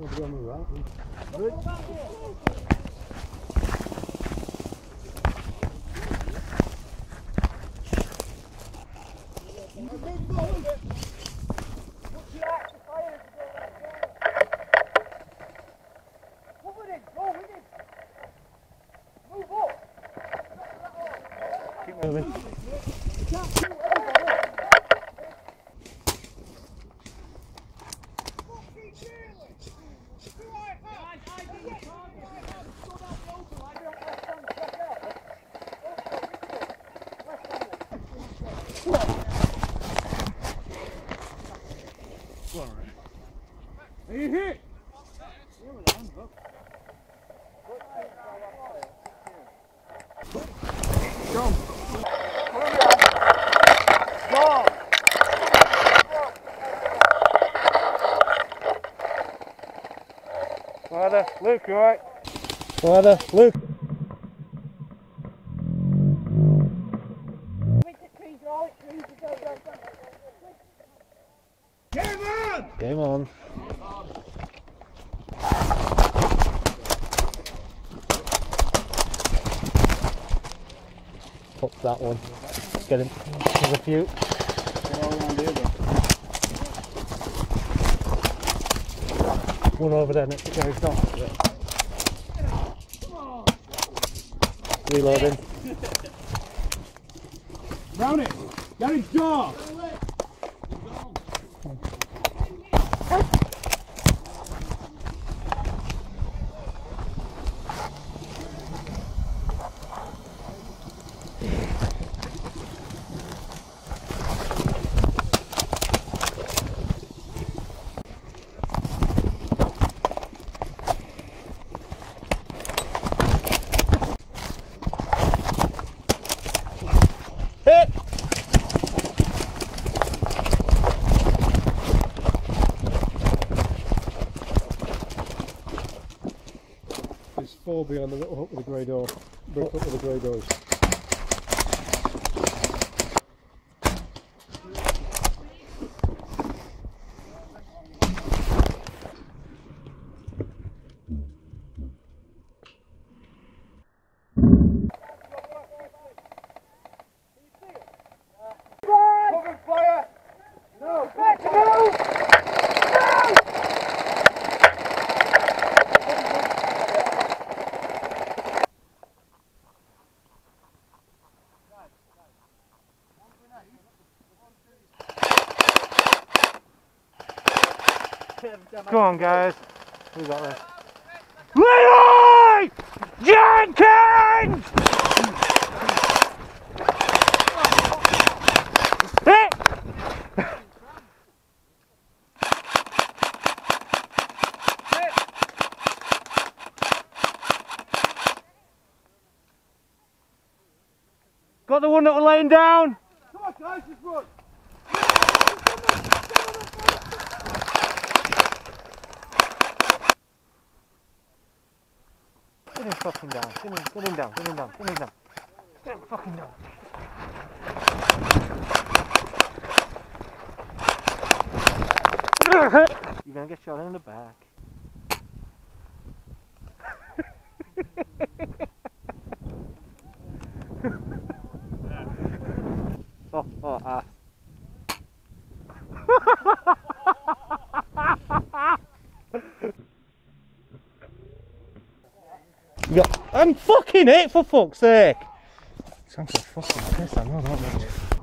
Nobody on the right. Keep moving. Are you hit? Jump. Jump. Father, Luke, you alright? Father, Luke. Game on. Pop that one. Get him. There's a few. One over there next to Gary's dog. Reloading. Round it! Got his jaw! Hit! There's four behind the little hook with the grey door. Brick hook with the grey doors. Come on, guys. We got this. Leeroy Jenkins! Got the one that was laying down? Come on, guys, let's run! Fucking down. Get him, get him down. Get him down. Get him down. Get him fucking down. You're gonna get shot in the back. oh, oh, ah. Yeah, I'm fucking it for fuck's sake. Sounds like fucking piss, I know that much.